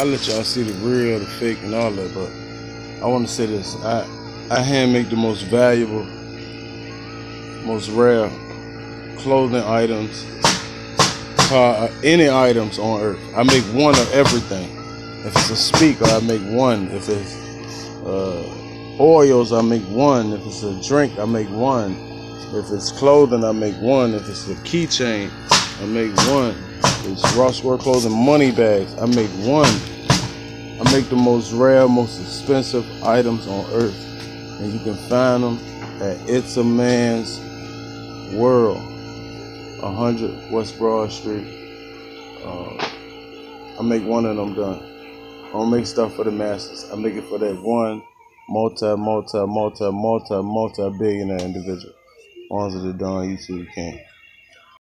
I let y'all see the real, the fake, and all that, but I want to say this: I I hand make the most valuable, most rare clothing items, uh, any items on earth. I make one of everything. If it's a speaker, I make one. If it's uh, oils, I make one. If it's a drink, I make one. If it's clothing, I make one. If it's a keychain, I make one. It's Raw Squirrel Clothing money bags. I make one. I make the most rare, most expensive items on earth. And you can find them at It's a Man's World, 100 West Broad Street. Uh, I make one and I'm done. I don't make stuff for the masses. I make it for that one multi, multi, multi, multi, multi billionaire individual. That are done, you too can.